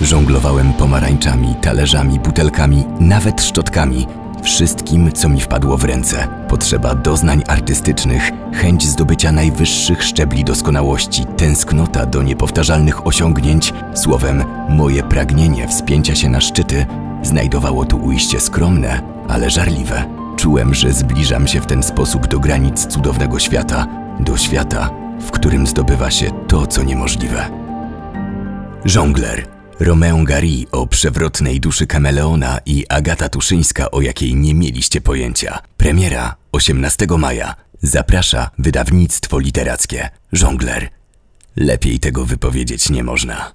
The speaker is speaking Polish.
Żonglowałem pomarańczami, talerzami, butelkami, nawet szczotkami. Wszystkim, co mi wpadło w ręce. Potrzeba doznań artystycznych, chęć zdobycia najwyższych szczebli doskonałości, tęsknota do niepowtarzalnych osiągnięć, słowem, moje pragnienie wspięcia się na szczyty znajdowało tu ujście skromne, ale żarliwe. Czułem, że zbliżam się w ten sposób do granic cudownego świata, do świata, w którym zdobywa się to, co niemożliwe. Żongler. Romeo Gary o przewrotnej duszy kameleona i Agata Tuszyńska, o jakiej nie mieliście pojęcia. Premiera 18 maja. Zaprasza wydawnictwo literackie. Żongler. Lepiej tego wypowiedzieć nie można.